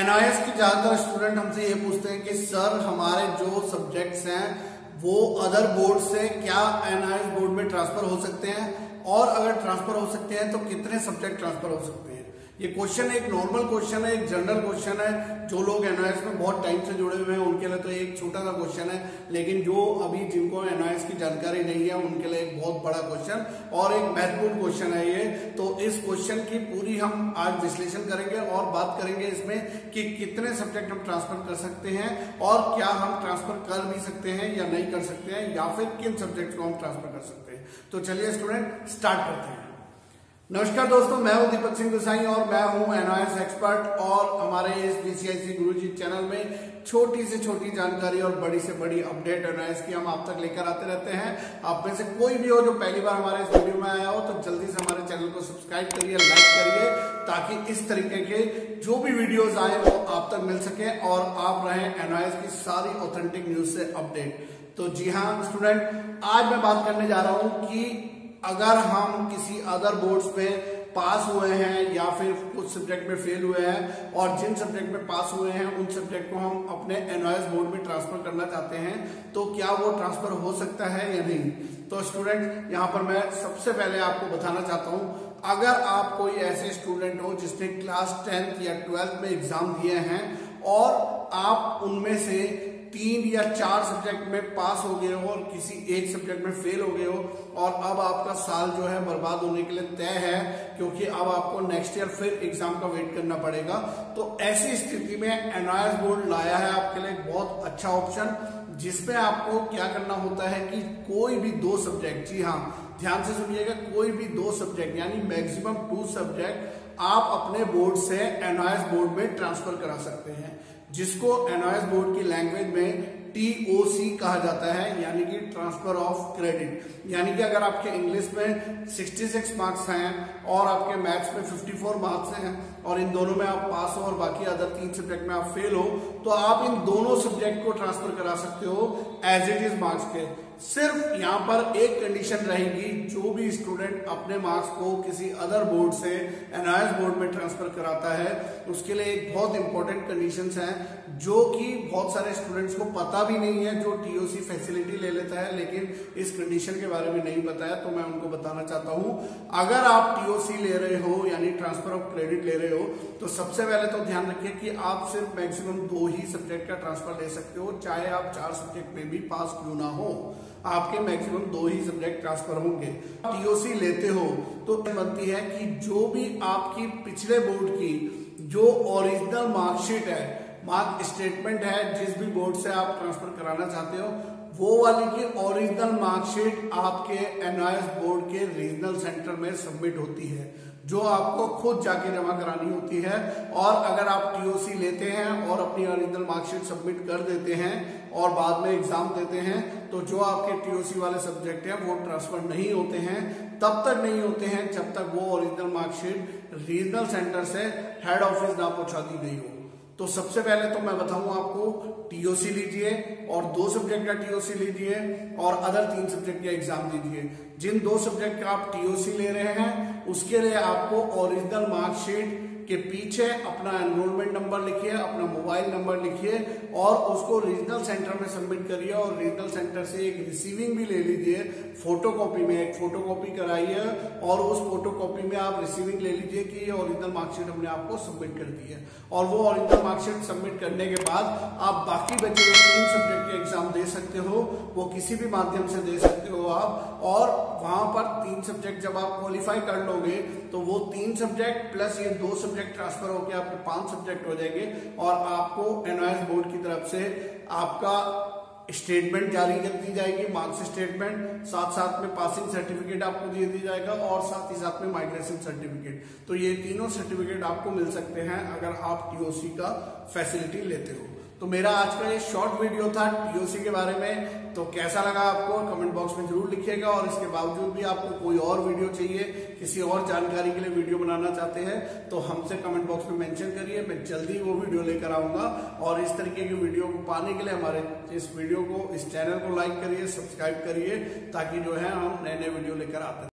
NIS के ज़्यादातर student हमसे ये पूछते हैं कि, सर, हमारे जो सब्जेक्ट्स हैं, वो अदर बोर्ड से क्या एनआईएस बोर्ड में ट्रांसफ़र हो सकते हैं? और अगर ट्रांसफ़र हो सकते हैं तो कितने सब्जेक्ट ट्रांसफ़र हो सकते हैं? ये क्वेश्चन एक नॉर्मल क्वेश्चन है, एक जनरल क्वेश्चन है, जो लोग एनआईएस में बहुत टाइम से जुड़े हुए हैं, उनके लिए तो एक छोटा सा क्वेश्चन है, लेकिन जो अभी जिनको एनआईएस की जानकारी नहीं है, उनके लिए एक बहुत बड़ा क्वेश्चन और एक महत्वपूर्ण क्वेश्चन है ये। तो इस क्वेश्चन की पूरी हम आज विश्लेषण करेंगे और बात करेंगे इसमें कि कितने सब्जेक्ट हम ट्रांसफ़र कर सकते हैं और क्या हम ट्रांसफ़र कर भी सकते हैं या नहीं कर सकते हैं, या फिर किन सब्जेक्ट को हम ट्रांसफ़र कर सकते हैं। तो चलिए स्टूडेंट स्टार्ट करते हैं। नमस्कार दोस्तों, मैं हूँ दीपक सिंह गुसाई और मैं हूँ एनआईएस एक्सपर्ट और हमारे इस बीसीआईसी गुरुजी चैनल में छोटी से छोटी जानकारी और बड़ी से बड़ी अपडेट एनआईएस की हम आप तक लेकर आते रहते हैं। आप में से कोई भी हो जो पहली बार हमारे इस वीडियो में आया हो तो जल्दी से हमारे चैनल को सब्सक्राइब करिए लाइक करिए, ताकि इस तरीके के जो भी वीडियोज़ आए वो आप तक मिल सके और आप रहे एनआईएस की सारी ऑथेंटिक न्यूज़ से अपडेट तो जी हाँ स्टूडेंट आज मैं बात करने जा रहा हूँ कि अगर हम किसी अदर बोर्ड्स में पास हुए हैं या फिर कुछ सब्जेक्ट में फेल हुए हैं और जिन सब्जेक्ट में पास हुए हैं, उन सब्जेक्ट को हम अपने एनवाइस बोर्ड में ट्रांसफ़र करना चाहते हैं तो क्या वो ट्रांसफ़र हो सकता है या नहीं? तो स्टूडेंट यहाँ पर मैं सबसे पहले आपको बताना चाहता हूँ, अगर आप कोई ऐसे स्टूडेंट हो जिसने क्लास टेंथ या ट्वेल्थ में एग्ज़ाम दिए हैं और आप उनमें से तीन या चार सब्जेक्ट में पास हो गए हो और किसी एक सब्जेक्ट में फेल हो गए हो और अब आपका साल जो है बर्बाद होने के लिए तय है, क्योंकि अब आपको नेक्स्ट ईयर फिर एग्ज़ाम का वेट करना पड़ेगा। तो ऐसी स्थिति में एनआईएस बोर्ड लाया है आपके लिए बहुत अच्छा ऑप्शन जिसमें आपको क्या करना होता है कि कोई भी दो सब्जेक्ट जी हाँ ध्यान से सुनिएगा, कोई भी दो सब्जेक्ट यानी मैक्सिमम टू सब्जेक्ट आप अपने बोर्ड से एनआईएस बोर्ड में ट्रांसफ़र करा सकते हैं, जिसको एनआईएस बोर्ड की लैंग्वेज में टीओसी कहा जाता है, यानी कि ट्रांसफ़र ऑफ़ क्रेडिट यानी कि अगर आपके इंग्लिश में 66 मार्क्स हैं और आपके मैथ्स में 54 मार्क्स हैं, और इन दोनों में आप पास हो और बाकी अदर तीन सब्जेक्ट में आप फेल हो तो आप इन दोनों सब्जेक्ट को ट्रांसफ़र करा सकते हो एज इट इज़ मार्क्स के. सिर्फ़ यहाँ पर एक कंडीशन रहेगी, जो भी स्टूडेंट अपने मार्क्स को किसी अदर बोर्ड से एनआईएस बोर्ड में ट्रांसफ़र कराता है, उसके लिए एक बहुत इंपॉर्टेंट कंडीशन है, जो कि बहुत सारे स्टूडेंट्स को पता भी नहीं है, जो टीओसी फैसिलिटी ले लेता है, लेकिन इस कंडीशन के बारे में नहीं बताया तो मैं उनको बताना चाहता हूँ। अगर आप टीओसी ले रहे हो, यानी ट्रांसफ़र ऑफ़ क्रेडिट ले रहे हो तो सबसे पहले तो ध्यान रखिए कि आप सिर्फ़ मैक्सिमम दो ही सब्जेक्ट का ट्रांसफ़र ले सकते हो, चाहे आप चार सब्जेक्ट में भी पास क्यों ना हो। आपके मैक्सिमम दो ही सब्जेक्ट ट्रांसफ़र होंगे। टीओसी लेते हो तो बनती है कि जो भी आपकी पिछले बोर्ड की जो ओरिजिनल मार्कशीट है मार्क स्टेटमेंट है, जिस भी बोर्ड से आप ट्रांसफ़र कराना चाहते हो, वो वाली की ओरिजिनल मार्कशीट आपके एनआईएस बोर्ड के रीजनल सेंटर में सबमिट होती है। जो आपको खुद जाके जमा करानी होती है, और अगर आप टीओसी लेते हैं और अपनी ओरिजिनल मार्कशीट सबमिट कर देते हैं और बाद में एग्ज़ाम देते हैं तो जो आपके टीओसी वाले सब्जेक्ट हैं, वो ट्रांसफ़र नहीं होते हैं, तब तक नहीं होते हैं जब तक वो ओरिजिनल मार्कशीट रीजनल सेंटर से हेड ऑफ़िस ना पहुँचा दी गई हो। तो सबसे पहले तो मैं बताऊँ आपको टीओसी लीजिए और दो सब्जेक्ट का टीओसी लीजिए और अदर तीन सब्जेक्ट का एग्ज़ाम दीजिए। जिन दो सब्जेक्ट का आप टीओसी ले रहे हैं, उसके लिए आपको ओरिजिनल मार्कशीट के पीछे अपना एनरोलमेंट नंबर लिखिए, अपना मोबाइल नंबर लिखिए और उसको रीजनल सेंटर में सबमिट करिए और रीजनल सेंटर से एक रिसीविंग भी ले लीजिए फोटोकॉपी में एक फ़ोटो कॉपी कराइए और उस फोटोकॉपी में आप रिसीविंग ले लीजिए कि ये ओरिजिनल मार्कशीट हमने आपको सबमिट कर दी है। और वो ओरिजिनल मार्कशीट सबमिट करने के बाद आप बाकी बचे हुए तीन सब्जेक्ट के एग्ज़ाम दे सकते हो, वो किसी भी माध्यम से दे सकते हो आप और वहाँ पर तीन सब्जेक्ट जब आप क्वालिफाई कर लोगे तो वो तीन सब्जेक्ट प्लस ये दो सब्जेक्ट ट्रांसफ़र होकर आपके पाँच सब्जेक्ट हो जाएँगे और आपको एनआईएस बोर्ड की तरफ़ से आपका स्टेटमेंट जारी कर दी जाएगी मार्क्स स्टेटमेंट साथ साथ में पासिंग सर्टिफिकेट आपको दे दी जाएगा और साथ ही साथ में माइग्रेशन सर्टिफिकेट तो ये तीनों सर्टिफिकेट आपको मिल सकते हैं अगर आप टीओसी का फैसिलिटी लेते हो। तो मेरा आज का ये शॉर्ट वीडियो था टीओसी के बारे में। तो कैसा लगा आपको? कमेंट बॉक्स में ज़रूर लिखिएगा और इसके बावजूद भी आपको कोई और वीडियो चाहिए, किसी और जानकारी के लिए वीडियो बनाना चाहते हैं तो हमसे कमेंट बॉक्स में मेंशन करिए, मैं जल्दी वो वीडियो लेकर आऊँगा। और इस तरीके की वीडियो को पाने के लिए हमारे, इस वीडियो को, इस चैनल को लाइक करिए, सब्सक्राइब करिए, ताकि जो है हम नए नए वीडियो लेकर आते